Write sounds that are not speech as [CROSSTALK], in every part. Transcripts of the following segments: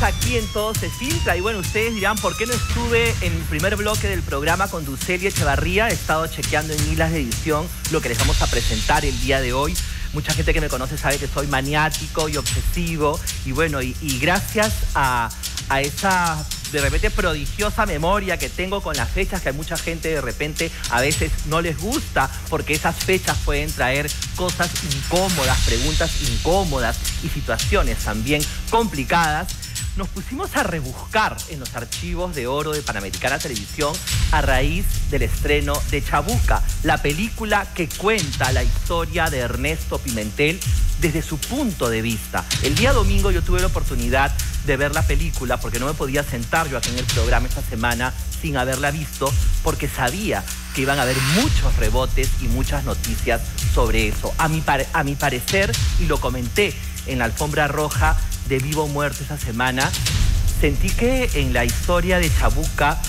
Aquí en Todo se filtra y bueno, ustedes dirán, ¿por qué no estuve en el primer bloque del programa con Ducelia Echevarría? He estado chequeando en hilas de edición lo que les vamos a presentar el día de hoy. Mucha gente que me conoce sabe que soy maniático y obsesivo y bueno, y, gracias a, a esa de repente prodigiosa memoria que tengo con las fechas, que hay mucha gente de repente a veces no les gusta, porque esas fechas pueden traer cosas incómodas, preguntas incómodas y situaciones también complicadas nos pusimos a rebuscar en los archivos de oro de Panamericana Televisión a raíz del estreno de Chabuca, la película que cuenta la historia de Ernesto Pimentel desde su punto de vista. El día domingo yo tuve la oportunidad de ver la película porque no me podía sentar yo aquí en el programa esta semana sin haberla visto porque sabía que iban a haber muchos rebotes y muchas noticias sobre eso. A mi, a mi parecer, y lo comenté en la alfombra roja, de Vivo o Muerto esa semana, sentí que en la historia de Chabuca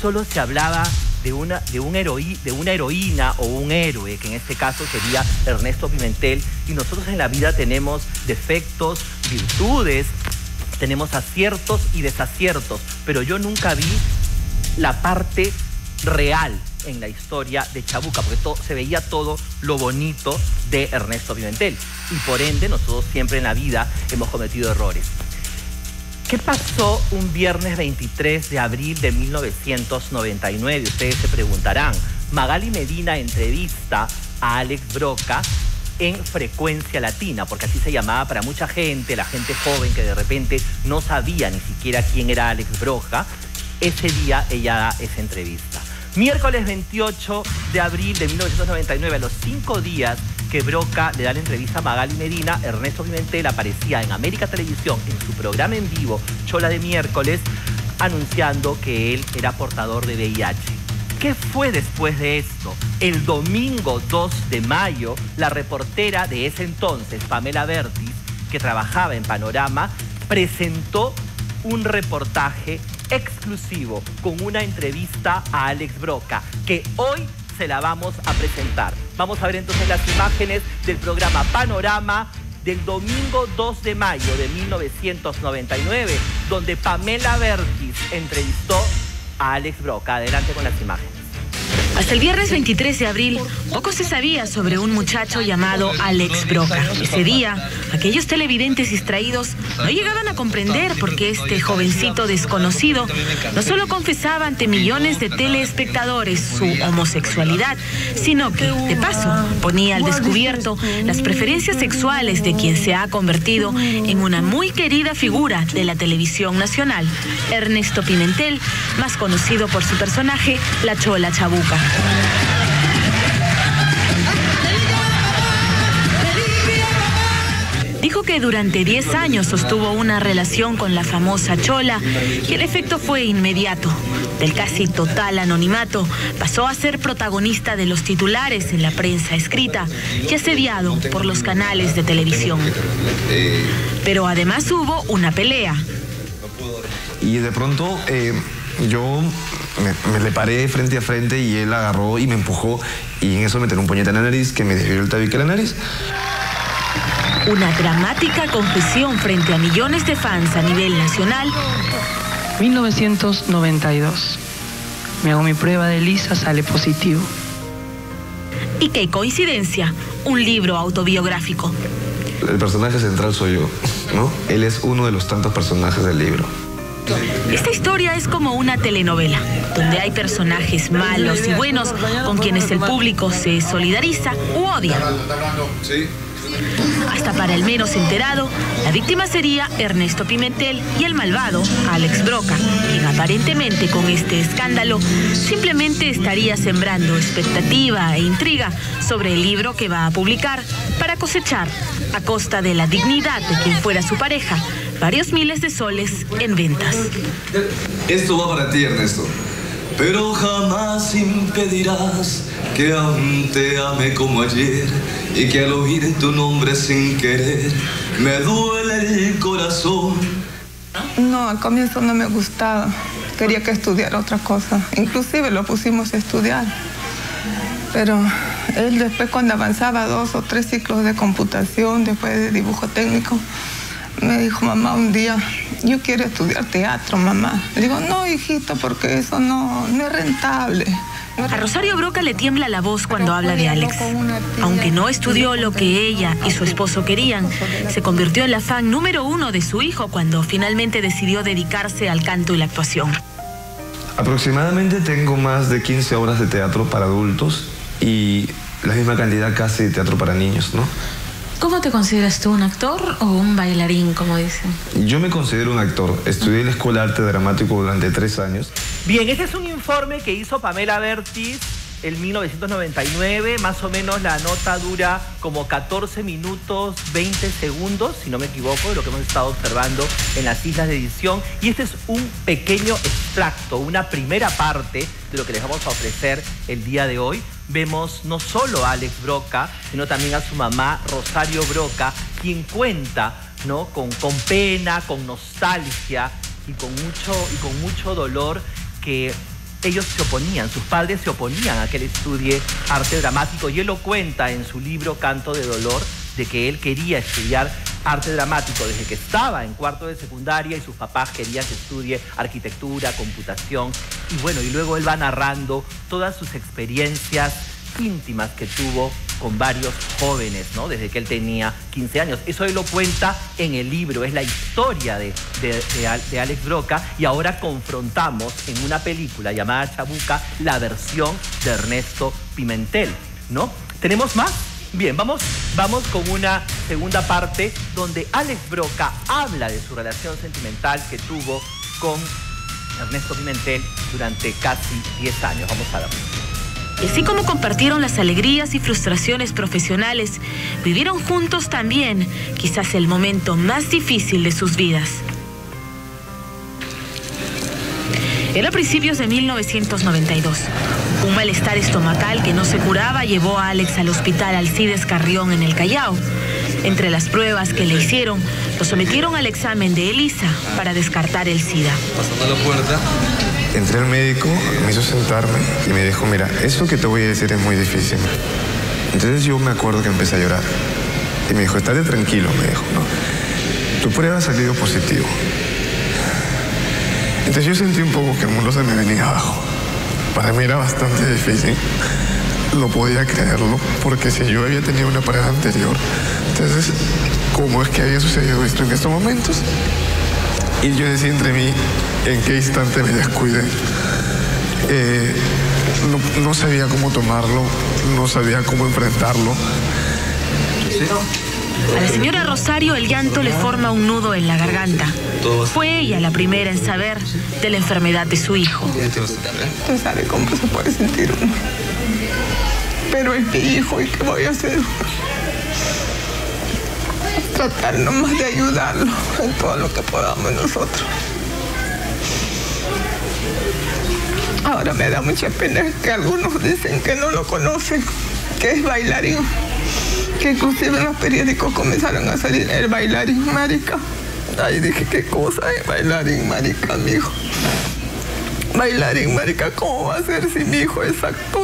solo se hablaba de una, de, un de una heroína o un héroe, que en este caso sería Ernesto Pimentel, y nosotros en la vida tenemos defectos, virtudes, tenemos aciertos y desaciertos, pero yo nunca vi la parte real en la historia de Chabuca, porque se veía todo lo bonito de Ernesto Pimentel. Y por ende, nosotros siempre en la vida hemos cometido errores. ¿Qué pasó un viernes 23 de abril de 1999? Ustedes se preguntarán. Magali Medina entrevista a Alex Broca en frecuencia latina, porque así se llamaba para mucha gente, la gente joven que de repente no sabía ni siquiera quién era Alex Broca. Ese día ella da esa entrevista. Miércoles 28 de abril de 1999, a los cinco días que Broca le da la entrevista a Magali Medina, Ernesto Pimentel aparecía en América Televisión en su programa en vivo, Chola de miércoles, anunciando que él era portador de VIH. ¿Qué fue después de esto? El domingo 2 de mayo, la reportera de ese entonces, Pamela Bertis, que trabajaba en Panorama, presentó un reportaje exclusivo con una entrevista a Alex Broca, que hoy se la vamos a presentar. Vamos a ver entonces las imágenes del programa Panorama del domingo 2 de mayo de 1999, donde Pamela Vertis entrevistó a Alex Broca. Adelante con las imágenes. Hasta el viernes 23 de abril, poco se sabía sobre un muchacho llamado Alex Broca. Ese día, aquellos televidentes distraídos no llegaban a comprender por qué este jovencito desconocido no solo confesaba ante millones de telespectadores su homosexualidad, sino que, de paso, ponía al descubierto las preferencias sexuales de quien se ha convertido en una muy querida figura de la televisión nacional, Ernesto Pimentel, más conocido por su personaje, La Chola Chabuca. Dijo que durante 10 años sostuvo una relación con la famosa Chola y el efecto fue inmediato. Del casi total anonimato pasó a ser protagonista de los titulares en la prensa escrita y asediado por los canales de televisión. Pero además hubo una pelea. Y de pronto eh, yo me, le paré frente a frente y él agarró y me empujó y en eso me tiró un puñete en la nariz que me desvió el tabique en la nariz. Una dramática confesión frente a millones de fans a nivel nacional. 1992. Me hago mi prueba de Lisa, sale positivo. Y qué coincidencia, un libro autobiográfico. El personaje central soy yo, ¿no? Él es uno de los tantos personajes del libro. Esta historia es como una telenovela, donde hay personajes malos y buenos con quienes el público se solidariza u odia. Hasta para el menos enterado, la víctima sería Ernesto Pimentel y el malvado Alex Broca, quien aparentemente con este escándalo simplemente estaría sembrando expectativa e intriga sobre el libro que va a publicar para cosechar, a costa de la dignidad de quien fuera su pareja, varios miles de soles en ventas. Esto va para ti, Ernesto. Pero jamás impedirás que aún te ame como ayer y que al oír tu nombre sin querer me duele el corazón. No, al comienzo no me gustaba. Quería que estudiara otra cosa. Inclusive lo pusimos a estudiar. Pero él después cuando avanzaba dos o tres ciclos de computación, después de dibujo técnico, me dijo mamá un día, yo quiero estudiar teatro, mamá. Le digo, no, hijito, porque eso no, no es rentable. A Rosario Broca le tiembla la voz cuando habla de Alex. Aunque no estudió lo que ella y su esposo querían, se convirtió en la fan número uno de su hijo cuando finalmente decidió dedicarse al canto y la actuación. Aproximadamente tengo más de 15 obras de teatro para adultos y la misma cantidad casi de teatro para niños, ¿no? ¿Cómo te consideras tú, un actor o un bailarín, como dicen? Yo me considero un actor. Estudié en la Escuela de Arte Dramático durante tres años. Bien, este es un informe que hizo Pamela Bertis en 1999, más o menos la nota dura como 14 minutos 20 segundos, si no me equivoco, de lo que hemos estado observando en las islas de edición. Y este es un pequeño extracto, una primera parte de lo que les vamos a ofrecer el día de hoy. Vemos no solo a Alex Broca, sino también a su mamá Rosario Broca, quien cuenta ¿no? con, con pena, con nostalgia y con mucho, y con mucho dolor que ellos se oponían, sus padres se oponían a que él estudie arte dramático y él lo cuenta en su libro Canto de Dolor de que él quería estudiar arte dramático desde que estaba en cuarto de secundaria y sus papás querían que estudie arquitectura, computación y bueno, y luego él va narrando todas sus experiencias íntimas que tuvo con varios jóvenes, ¿no? Desde que él tenía 15 años. Eso él lo cuenta en el libro, es la historia de, de, Alex Broca y ahora confrontamos en una película llamada Chabuca la versión de Ernesto Pimentel, ¿no? ¿Tenemos más? Bien, vamos, vamos con una segunda parte donde Alex Broca habla de su relación sentimental que tuvo con Ernesto Pimentel durante casi 10 años. Vamos a ver. Y así como compartieron las alegrías y frustraciones profesionales, vivieron juntos también quizás el momento más difícil de sus vidas. Era principios de 1992. Un malestar estomacal que no se curaba llevó a Alex al hospital Alcides Carrión en el Callao. Entre las pruebas que le hicieron, lo sometieron al examen de ELISA para descartar el SIDA. Pasando la puerta, Entré al médico, me hizo sentarme y me dijo, mira, eso que te voy a decir es muy difícil. Entonces yo me acuerdo que empecé a llorar. Y me dijo, estate tranquilo, me dijo, ¿no? Tu prueba ha salido positivo. Entonces yo sentí un poco que el mundo se me venía abajo. Para mí era bastante difícil. No podía creerlo, porque si yo había tenido una pareja anterior, entonces, ¿cómo es que había sucedido esto en estos momentos? Y yo decía entre mí, ¿en qué instante me descuide? Eh, no, sabía cómo tomarlo, no sabía cómo enfrentarlo. A la señora Rosario el llanto le forma un nudo en la garganta. Fue ella la primera en saber de la enfermedad de su hijo. Usted sabe cómo se puede sentir uno. Pero es mi hijo y ¿qué voy a hacer? Tratar nomás de ayudarlo en todo lo que podamos nosotros. Ahora me da mucha pena que algunos dicen que no lo conocen, que es bailarín, que inclusive en los periódicos comenzaron a salir el bailarín marica. Ahí dije, ¿qué cosa es bailarín marica, mi hijo? Bailarín marica, ¿cómo va a ser si mi hijo es actor?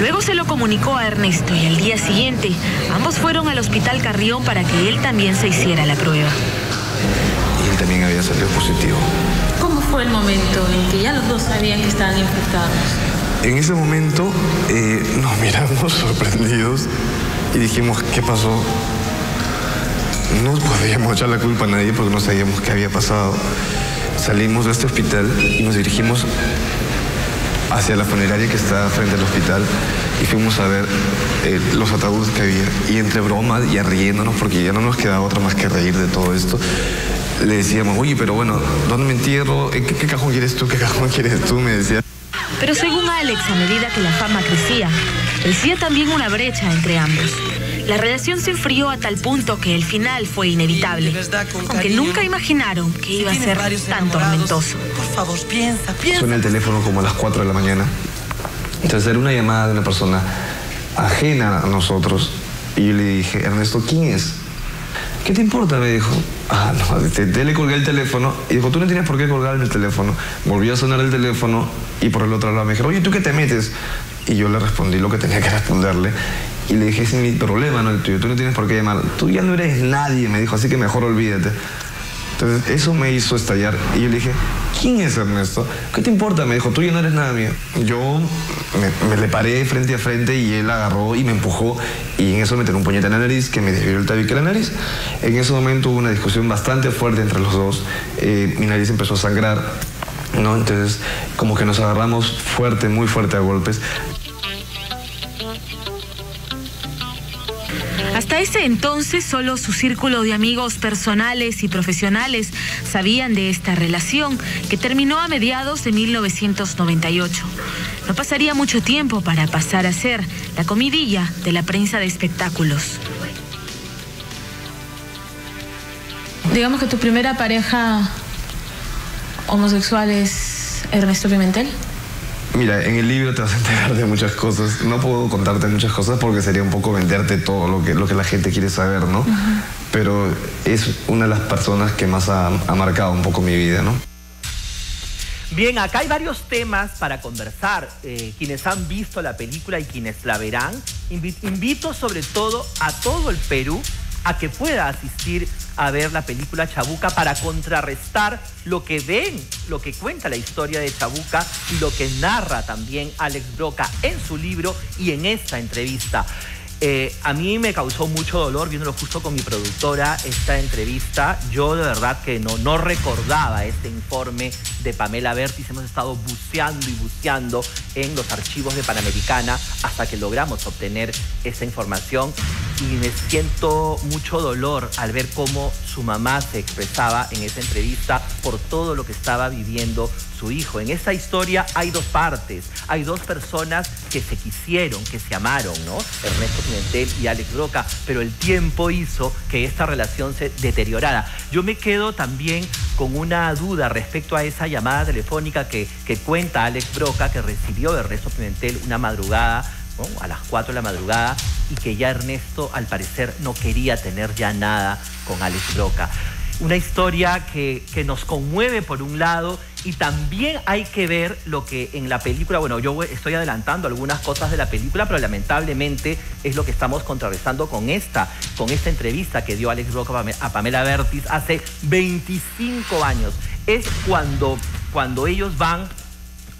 Luego se lo comunicó a Ernesto y al día siguiente ambos fueron al hospital Carrión para que él también se hiciera la prueba. Y él también había salido positivo. ¿Cómo fue el momento en que ya los dos sabían que estaban infectados? En ese momento eh, nos [LAUGHS] miramos sorprendidos y dijimos, ¿qué pasó? No podíamos echar la culpa a nadie porque no sabíamos qué había pasado. Salimos de este hospital y nos dirigimos hacia la funeraria que está frente al hospital y fuimos a ver eh, los ataúdes que había. Y entre bromas y riéndonos, porque ya no nos quedaba otra más que reír de todo esto, le decíamos, oye, pero bueno, ¿dónde me entierro? ¿Qué, qué cajón quieres tú? ¿Qué cajón quieres tú? Me decía. Pero según Alex, a medida que la fama crecía, crecía también una brecha entre ambos. La relación se enfrió a tal punto que el final fue inevitable, aunque nunca imaginaron que iba a ser tan tormentoso. Por favor, piensa, piensa. Suena el teléfono como a las 4 de la mañana. Entonces era una llamada de una persona ajena a nosotros. Y yo le dije, Ernesto, ¿quién es? ¿Qué te importa? Me dijo. Ah, no, te, le colgué el teléfono. Y dijo, tú no tenías por qué colgarme el teléfono. Volvió a sonar el teléfono y por el otro lado me dijo, oye, ¿tú qué te metes? Y yo le respondí lo que tenía que responderle. Y le dije, es mi problema, no tuyo. Tú no tienes por qué llamar. Tú ya no eres nadie, me dijo, así que mejor olvídate. Entonces, eso me hizo estallar. Y yo le dije, ¿quién es Ernesto? ¿Qué te importa? Me dijo, tú ya no eres nada mío. Yo me, me le paré frente a frente y él agarró y me empujó. Y en eso me tiró un puñete en la nariz que me desvió el tabique en la nariz. En ese momento hubo una discusión bastante fuerte entre los dos. Eh, mi nariz empezó a sangrar. ¿no? Entonces, como que nos agarramos fuerte, muy fuerte a golpes. Hasta ese entonces solo su círculo de amigos personales y profesionales sabían de esta relación que terminó a mediados de 1998. No pasaría mucho tiempo para pasar a ser la comidilla de la prensa de espectáculos. Digamos que tu primera pareja homosexual es Ernesto Pimentel. Mira, en el libro te vas a enterar de muchas cosas. No puedo contarte muchas cosas porque sería un poco venderte todo lo que, lo que la gente quiere saber, ¿no? Pero es una de las personas que más ha, ha marcado un poco mi vida, ¿no? Bien, acá hay varios temas para conversar. Eh, quienes han visto la película y quienes la verán, invi- invito sobre todo a todo el Perú a que pueda asistir a ver la película Chabuca para contrarrestar lo que ven, lo que cuenta la historia de Chabuca y lo que narra también Alex Broca en su libro y en esta entrevista. Eh, a mí me causó mucho dolor viéndolo justo con mi productora esta entrevista. Yo de verdad que no, no recordaba este informe de Pamela Bertis. Hemos estado buceando y buceando en los archivos de Panamericana hasta que logramos obtener esta información. Y me siento mucho dolor al ver cómo su mamá se expresaba en esa entrevista por todo lo que estaba viviendo su hijo. En esta historia hay dos partes, hay dos personas que se quisieron, que se amaron, ¿no? Ernesto Pimentel y Alex Broca, pero el tiempo hizo que esta relación se deteriorara. Yo me quedo también con una duda respecto a esa llamada telefónica que, que cuenta Alex Broca, que recibió Ernesto Pimentel una madrugada a las 4 de la madrugada y que ya Ernesto al parecer no quería tener ya nada con Alex Broca. Una historia que, que nos conmueve por un lado y también hay que ver lo que en la película, bueno, yo estoy adelantando algunas cosas de la película, pero lamentablemente es lo que estamos contrarrestando con esta, con esta entrevista que dio Alex Broca a Pamela Bertis hace 25 años. Es cuando, cuando ellos van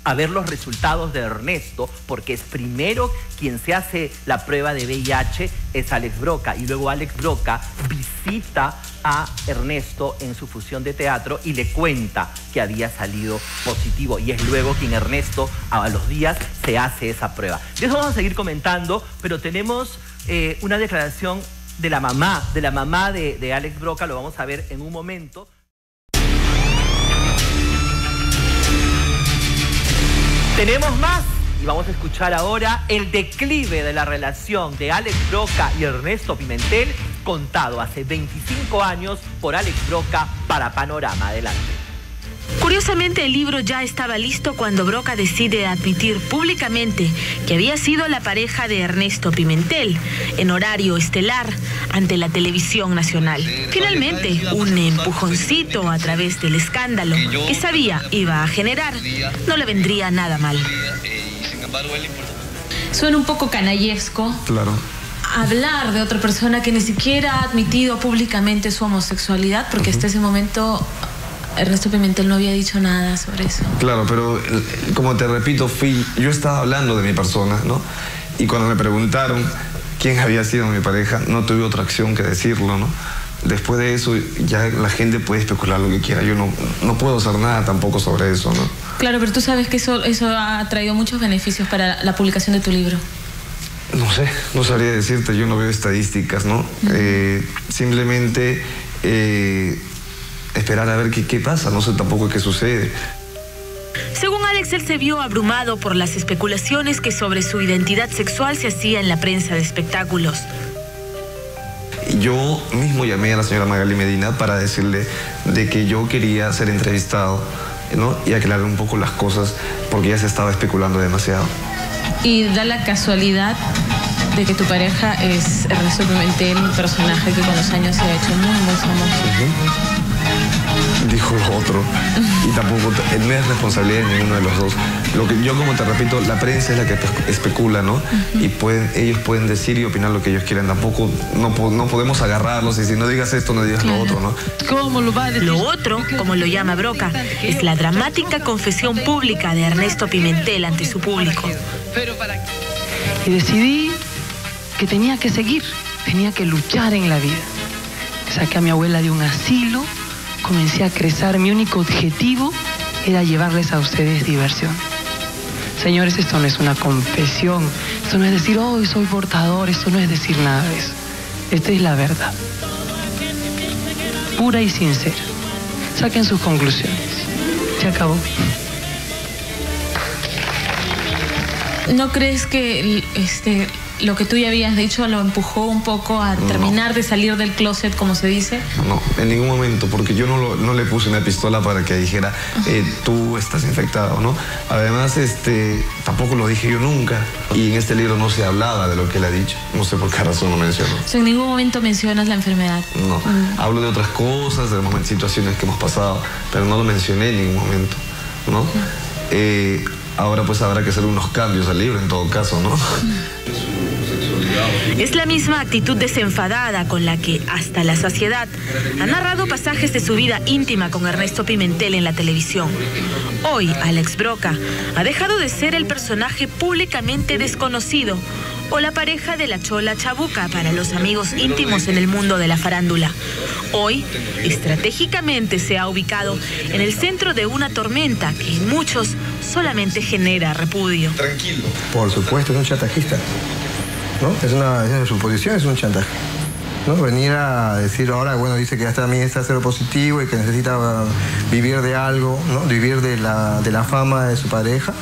a ver los resultados de Ernesto, porque es primero quien se hace la prueba de VIH, es Alex Broca, y luego Alex Broca visita a Ernesto en su fusión de teatro y le cuenta que había salido positivo, y es luego quien Ernesto a los días se hace esa prueba. De eso vamos a seguir comentando, pero tenemos eh, una declaración de la mamá, de la mamá de, de Alex Broca, lo vamos a ver en un momento. Tenemos más y vamos a escuchar ahora el declive de la relación de Alex Broca y Ernesto Pimentel contado hace 25 años por Alex Broca para Panorama. Adelante. Curiosamente, el libro ya estaba listo cuando Broca decide admitir públicamente que había sido la pareja de Ernesto Pimentel en horario estelar ante la televisión nacional. Finalmente, un empujoncito a través del escándalo que sabía iba a generar no le vendría nada mal. Suena un poco canallesco Claro. hablar de otra persona que ni siquiera ha admitido públicamente su homosexualidad, porque hasta ese momento Ernesto Pimentel no había dicho nada sobre eso. Claro, pero eh, como te repito, fui, yo estaba hablando de mi persona, ¿no? Y cuando me preguntaron quién había sido mi pareja, no tuve otra acción que decirlo, ¿no? Después de eso, ya la gente puede especular lo que quiera. Yo no, no puedo hacer nada tampoco sobre eso, ¿no? Claro, pero tú sabes que eso, eso ha traído muchos beneficios para la publicación de tu libro. No sé, no sabría decirte, yo no veo estadísticas, ¿no? Eh, simplemente eh, esperar a ver qué, qué pasa, no sé tampoco qué sucede. Según Alex, él se vio abrumado por las especulaciones que sobre su identidad sexual se hacía en la prensa de espectáculos. Yo mismo llamé a la señora Magali Medina para decirle de que yo quería ser entrevistado, ¿no? Y aclarar un poco las cosas porque ya se estaba especulando demasiado. Y da la casualidad de que tu pareja es Pimentel, un personaje que con los años se ha hecho muy, muy famoso. [LAUGHS] dijo lo otro. Y tampoco no es responsabilidad de ninguno de los dos. Lo que yo, como te repito, la prensa es la que especula, ¿no? Y pueden, ellos pueden decir y opinar lo que ellos quieran. Tampoco no, no podemos agarrarlos y decir, no digas esto, no digas lo otro, ¿no? ¿Cómo lo va a decir? Lo otro, como lo llama Broca, es la dramática confesión pública de Ernesto Pimentel ante su público. Y decidí que tenía que seguir, tenía que luchar en la vida. Saqué a mi abuela de un asilo, comencé a crecer, mi único objetivo era llevarles a ustedes diversión. Señores, esto no es una confesión, esto no es decir, hoy soy portador, esto no es decir nada de eso. Esta es la verdad. Pura y sincera. Saquen sus conclusiones. Se acabó. ¿No crees que este, lo que tú ya habías dicho lo empujó un poco a terminar de salir del closet, como se dice? No, en ningún momento, porque yo no, no le puse una pistola para que dijera, eh, tú estás infectado, ¿no? Además, este, tampoco lo dije yo nunca. Y en este libro no se hablaba de lo que él ha dicho. No sé por qué razón lo mencionó. en ningún momento mencionas la enfermedad. No, mm. hablo de otras cosas, de situaciones que hemos pasado, pero no lo mencioné en ningún momento, ¿no? Eh, ahora pues habrá que hacer unos cambios al libro en todo caso, ¿no? Es la misma actitud desenfadada con la que, hasta la saciedad, ha narrado pasajes de su vida íntima con Ernesto Pimentel en la televisión. Hoy, Alex Broca ha dejado de ser el personaje públicamente desconocido o la pareja de la chola chabuca para los amigos íntimos en el mundo de la farándula. Hoy, estratégicamente se ha ubicado en el centro de una tormenta que en muchos solamente genera repudio. Tranquilo. Por supuesto, es un chatajista. ¿no? Es una, suposición, es un chantaje. ¿no? Venir a decir ahora, bueno, dice que ya también está cero positivo y que necesita vivir de algo, ¿no? Vivir de la, de la fama de su pareja,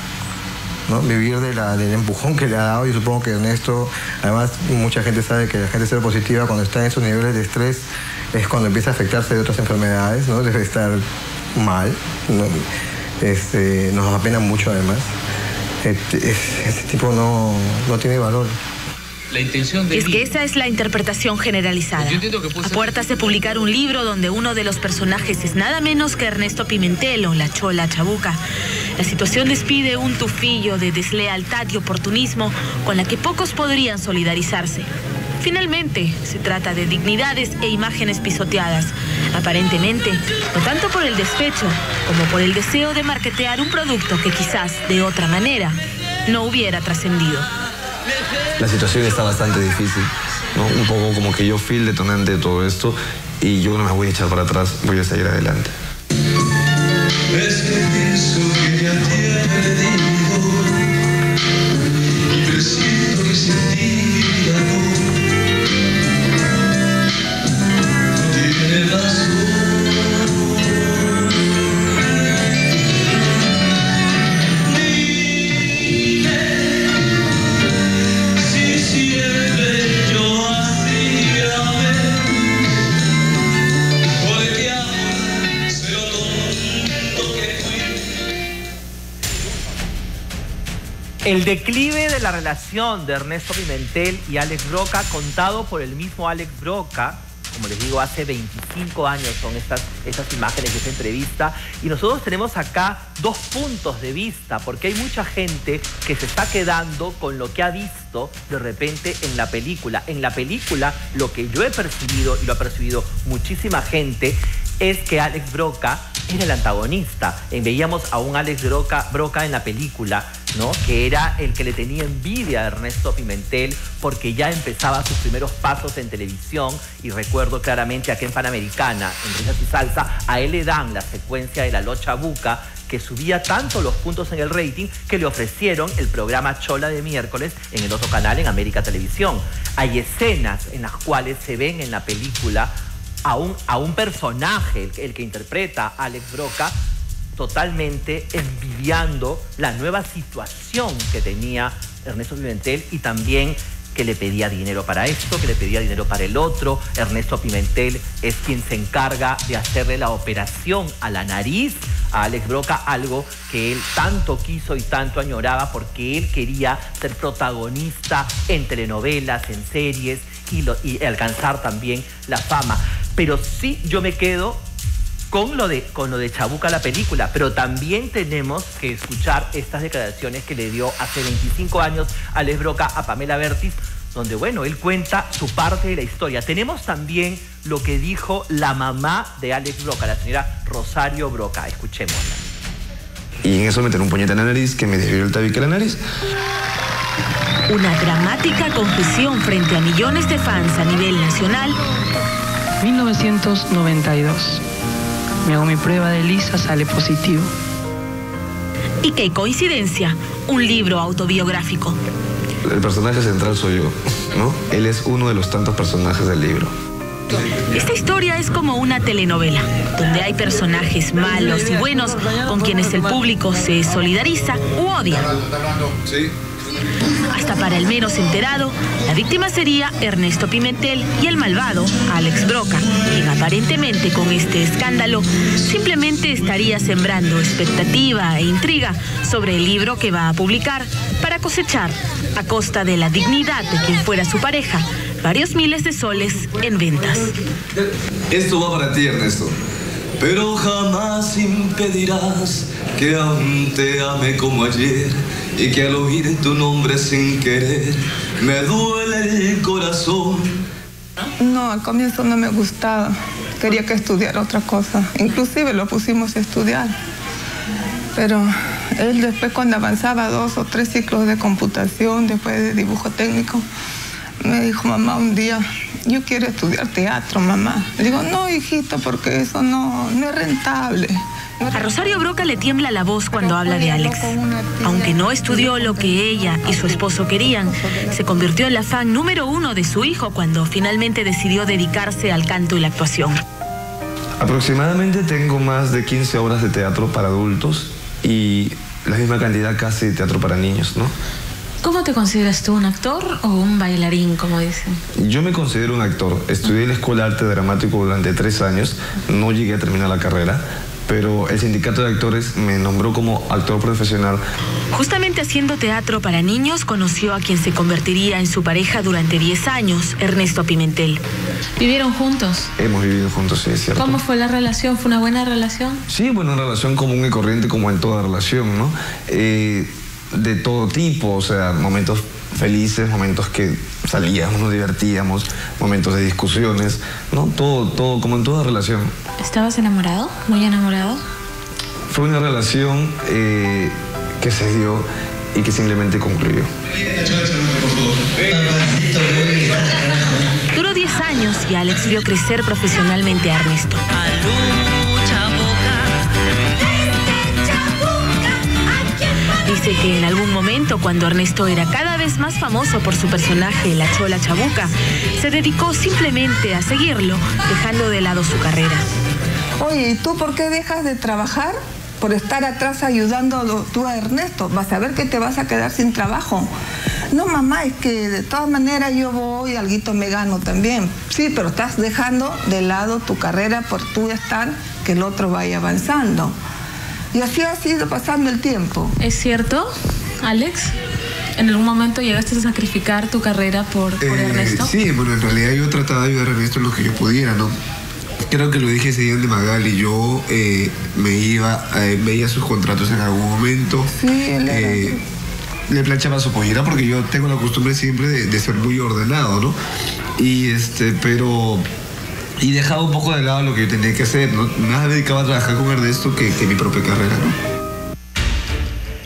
¿no? Vivir de la, del empujón que le ha dado y supongo que Ernesto, además mucha gente sabe que la gente cero positiva cuando está en esos niveles de estrés es cuando empieza a afectarse de otras enfermedades, ¿no? Debe estar mal, este, nos apena mucho además. Este, este tipo no, no tiene valor es que esa es la interpretación generalizada. A puertas de publicar un libro donde uno de los personajes es nada menos que Ernesto Pimentel o la Chola Chabuca. La situación despide un tufillo de deslealtad y oportunismo con la que pocos podrían solidarizarse. Finalmente, se trata de dignidades e imágenes pisoteadas, aparentemente, no tanto por el despecho como por el deseo de marketear un producto que quizás, de otra manera, no hubiera trascendido la situación está bastante difícil, ¿no? Un poco como que yo fui el detonante de todo esto y yo no me voy a echar para atrás, voy a seguir adelante. El declive de la relación de Ernesto Pimentel y Alex Broca, contado por el mismo Alex Broca, como les digo, hace 25 años son estas, estas imágenes de esta entrevista. Y nosotros tenemos acá dos puntos de vista, porque hay mucha gente que se está quedando con lo que ha visto de repente en la película. En la película, lo que yo he percibido, y lo ha percibido muchísima gente, es que Alex Broca era el antagonista. Veíamos a un Alex Broca, Broca en la película ¿no? que era el que le tenía envidia a Ernesto Pimentel porque ya empezaba sus primeros pasos en televisión y recuerdo claramente aquí en Panamericana, en Risas y Salsa, a él le dan la secuencia de la Locha Buca que subía tanto los puntos en el rating que le ofrecieron el programa Chola de miércoles en el otro canal en América Televisión. Hay escenas en las cuales se ven en la película a un, a un personaje, el, que interpreta a Alex Broca, totalmente envidiando la nueva situación que tenía Ernesto Pimentel y también que le pedía dinero para esto, que le pedía dinero para el otro. Ernesto Pimentel es quien se encarga de hacerle la operación a la nariz a Alex Broca, algo que él tanto quiso y tanto añoraba porque él quería ser protagonista en telenovelas, en series y alcanzar también la fama. Pero sí yo me quedo con lo de, con lo de Chabuca la película, pero también tenemos que escuchar estas declaraciones que le dio hace 25 años Alex Broca a Pamela Bertis, donde, bueno, él cuenta su parte de la historia. Tenemos también lo que dijo la mamá de Alex Broca, la señora Rosario Broca. Escuchémosla. Y en eso me un puñete en la nariz que me desvió el tabique de la nariz. Una dramática confesión frente a millones de fans a nivel nacional. 1992. Me hago mi prueba de Lisa, sale positivo. Y qué coincidencia, un libro autobiográfico. El personaje central soy yo, ¿no? Él es uno de los tantos personajes del libro. Esta historia es como una telenovela, donde hay personajes malos y buenos con quienes el público se solidariza u odia. Para el menos enterado, la víctima sería Ernesto Pimentel y el malvado, Alex Broca, quien aparentemente con este escándalo simplemente estaría sembrando expectativa e intriga sobre el libro que va a publicar para cosechar, a costa de la dignidad de quien fuera su pareja, varios miles de soles en ventas. Esto va para ti, Ernesto. Pero jamás impedirás que aún ame como ayer y que al oír tu nombre sin querer me duele el corazón. No, al comienzo no me gustaba. Quería que estudiara otra cosa. Inclusive lo pusimos a estudiar. Pero él después cuando avanzaba dos o tres ciclos de computación, después de dibujo técnico, me dijo, mamá, un día, yo quiero estudiar teatro, mamá. Le digo, no, hijito, porque eso no, no es rentable. A Rosario Broca le tiembla la voz cuando habla de Alex. Aunque no estudió lo que ella y su esposo querían, se convirtió en la fan número uno de su hijo cuando finalmente decidió dedicarse al canto y la actuación. Aproximadamente tengo más de 15 obras de teatro para adultos y la misma cantidad casi de teatro para niños, ¿no? ¿Cómo te consideras tú, un actor o un bailarín, como dicen? Yo me considero un actor. Estudié en la Escuela de Arte Dramático durante tres años. No llegué a terminar la carrera, pero el sindicato de actores me nombró como actor profesional. Justamente haciendo teatro para niños, conoció a quien se convertiría en su pareja durante 10 años, Ernesto Pimentel. ¿Vivieron juntos? Hemos vivido juntos, sí, es cierto. ¿Cómo fue la relación? ¿Fue una buena relación? Sí, buena relación común y corriente como en toda relación, ¿no? Eh, de todo tipo, o sea, momentos felices, momentos que salíamos, nos divertíamos, momentos de discusiones, ¿no? Todo, todo, como en toda relación. ¿Estabas enamorado? ¿Muy enamorado? Fue una relación eh, que se dio y que simplemente concluyó. Duró 10 años y Alex vio crecer profesionalmente a Ernesto. Dice que en algún momento, cuando Ernesto era cada vez más famoso por su personaje, la Chola Chabuca, se dedicó simplemente a seguirlo, dejando de lado su carrera. Oye, ¿y tú por qué dejas de trabajar? Por estar atrás ayudando tú a Ernesto. Vas a ver que te vas a quedar sin trabajo. No, mamá, es que de todas maneras yo voy, alguito me gano también. Sí, pero estás dejando de lado tu carrera por tú estar que el otro vaya avanzando. Y así ha sido pasando el tiempo. ¿Es cierto, Alex? ¿En algún momento llegaste a sacrificar tu carrera por, por Eh, Ernesto? Sí, bueno, en realidad yo trataba de ayudar a Ernesto en lo que yo pudiera, ¿no? Creo que lo dije ese día de Magali, yo eh, me iba, eh, veía sus contratos en algún momento. Sí, él era eh, le planchaba su pollera porque yo tengo la costumbre siempre de, de ser muy ordenado, ¿no? Y este, pero. Y dejaba un poco de lado lo que yo tenía que hacer, ¿no? Más dedicaba a trabajar con Ernesto que, que mi propia carrera, ¿no?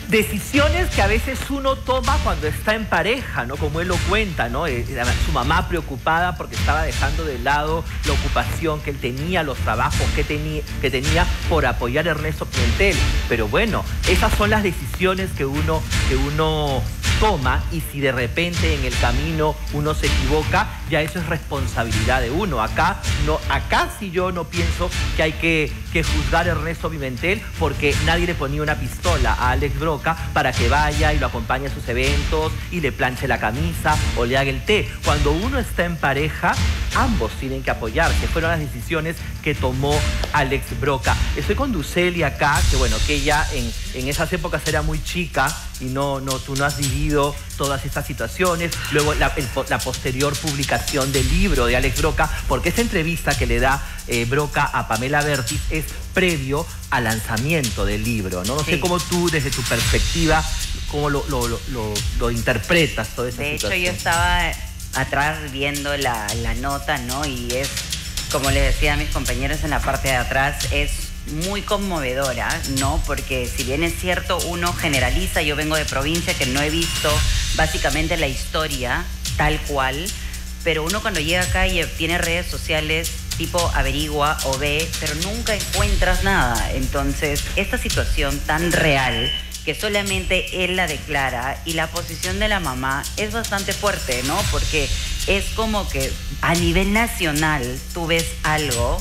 Decisiones que a veces uno toma cuando está en pareja, ¿no? Como él lo cuenta, ¿no? Eh, eh, su mamá preocupada porque estaba dejando de lado la ocupación que él tenía, los trabajos que tenía, que tenía por apoyar a Ernesto Pimentel. Pero bueno, esas son las decisiones que uno, que uno toma y si de repente en el camino uno se equivoca, ya eso es responsabilidad de uno. Acá, no, acá sí yo no pienso que hay que, que juzgar a Ernesto Pimentel porque nadie le ponía una pistola a Alex Broca para que vaya y lo acompañe a sus eventos y le planche la camisa o le haga el té. Cuando uno está en pareja, ambos tienen que apoyarse. Fueron las decisiones que tomó Alex Broca. Estoy con Ducelia acá, que bueno, que ella en, en esas épocas era muy chica y no, no, tú no has vivido todas estas situaciones. Luego la, la posterior publicación del libro de Alex Broca, porque esa entrevista que le da eh, Broca a Pamela Bertis es previo al lanzamiento del libro, ¿no? No sé cómo tú, desde tu perspectiva, cómo lo, lo, lo, lo interpretas toda esa de situación. De hecho, yo estaba atrás viendo la, la nota, ¿no? Y es, como les decía a mis compañeros en la parte de atrás, es muy conmovedora, ¿no? Porque si bien es cierto, uno generaliza, yo vengo de provincia que no he visto básicamente la historia tal cual, pero uno cuando llega acá y tiene redes sociales tipo averigua o ve, pero nunca encuentras nada. Entonces, esta situación tan real que solamente él la declara y la posición de la mamá es bastante fuerte, ¿no? Porque es como que a nivel nacional tú ves algo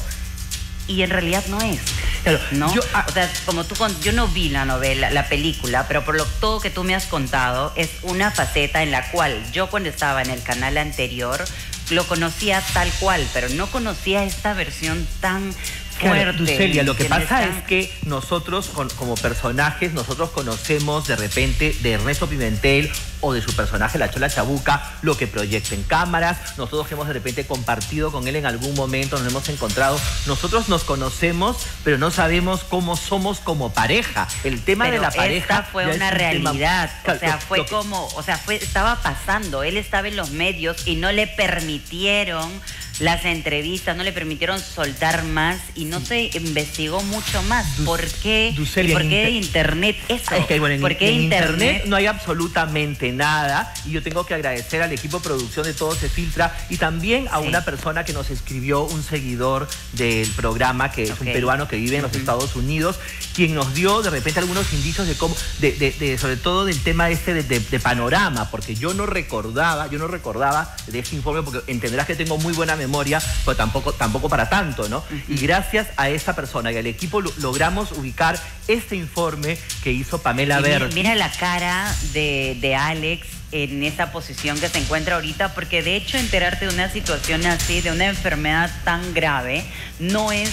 y en realidad no es. Claro, ¿no? yo, ah, o sea, como tú, yo no vi la novela, la película, pero por lo todo que tú me has contado es una faceta en la cual yo cuando estaba en el canal anterior lo conocía tal cual, pero no conocía esta versión tan Claro. Ducelia, lo que pasa es que nosotros con- como personajes, nosotros conocemos de repente de Ernesto Pimentel o de su personaje La Chola Chabuca, lo que proyecta en cámaras, nosotros que hemos de repente compartido con él en algún momento, nos hemos encontrado, nosotros nos conocemos, pero no sabemos cómo somos como pareja. El tema Pero de la pareja esta fue una un tema- realidad. O sea, lo- fue lo como, o sea, fue, estaba pasando. Él estaba en los medios y no le permitieron las entrevistas, no le permitieron soltar más y no se investigó mucho más. Du- ¿Por qué? Ducelia, ¿Y ¿Por en qué inter- internet eso? Es que, bueno, en, ¿Por qué en internet? internet? no hay absolutamente nada y yo tengo que agradecer al equipo de producción de Todo Se Filtra y también a Sí. una persona que nos escribió, un seguidor del programa, que es un peruano que vive en los. Estados Unidos, quien nos dio de repente algunos indicios de cómo, de, de- de- sobre todo del tema este de, de- de panorama, porque yo no recordaba, yo no recordaba de este informe, porque entenderás que tengo muy buena memoria, pero tampoco, tampoco para tanto, ¿no? Y gracias a esa persona y al equipo lo- logramos ubicar este informe que hizo Pamela Y mi- Ver. Mira la cara de, de Alex en esa posición que se encuentra ahorita, porque de hecho enterarte de una situación así, de una enfermedad tan grave, no es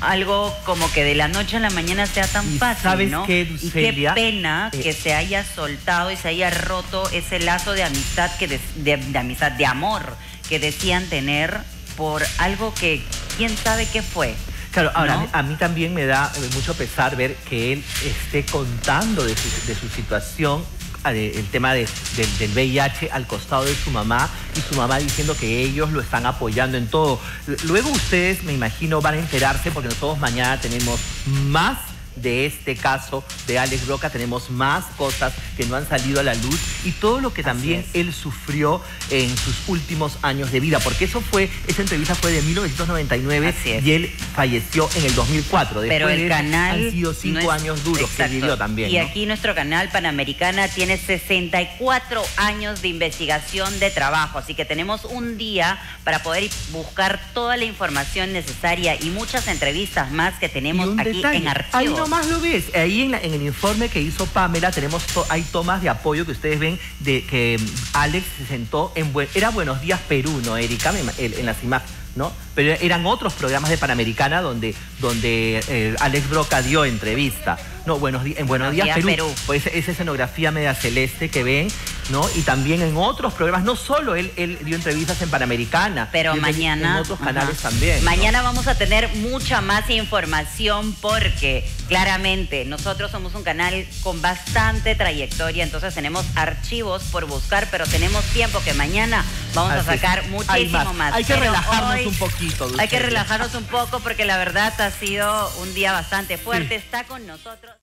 algo como que de la noche a la mañana sea tan Y fácil, ¿sabes ¿no? qué, y qué pena Eh, que se haya soltado y se haya roto ese lazo de amistad que de, de- de amistad, de amor que decían tener por algo que quién sabe qué fue. Claro, ahora ¿no? a mí también me da eh, mucho pesar ver que él esté contando de su, de su situación, el tema de- del- del VIH al costado de su mamá y su mamá diciendo que ellos lo están apoyando en todo. Luego ustedes, me imagino, van a enterarse porque nosotros mañana tenemos más de este caso de Alex Broca, tenemos más cosas que no han salido a la luz y todo lo que también él sufrió en sus últimos años de vida, porque eso fue, esa entrevista fue de 1999 Así es. y él falleció en el 2004. Pero Después el de eso canal han sido cinco no es- años duros Exacto. que vivió también. Y ¿no? aquí nuestro canal Panamericana tiene 64 años de investigación de trabajo, así que tenemos un día para poder buscar toda la información necesaria y muchas entrevistas más que tenemos aquí detalle, en Ahí archivos. Nomás lo ves. Ahí en, en el informe que hizo Pamela tenemos hay tomas de apoyo que ustedes ven de que mm, Alex se sentó en era Buenos Días Perú, ¿no, Erika? El- en las imágenes, ¿no? Pero eran otros programas de Panamericana donde, donde eh, Alex Broca dio entrevista. No, buenos en Buenos, Buenos Días, Días, Perú. Perú. Pues esa escenografía media celeste que ven, ¿no? Y también en otros programas, no solo él, él dio entrevistas en Panamericana, Pero mañana. En otros ajá. canales también. ¿no? Mañana vamos a tener mucha más información porque claramente nosotros somos un canal con bastante trayectoria, entonces tenemos archivos por buscar, pero tenemos tiempo que mañana vamos Así a es. sacar Hay muchísimo más. más. Hay que Pero relajarnos hoy un poquito, Hay que relajarnos un poco porque la verdad ha sido un día bastante fuerte. Está con nosotros.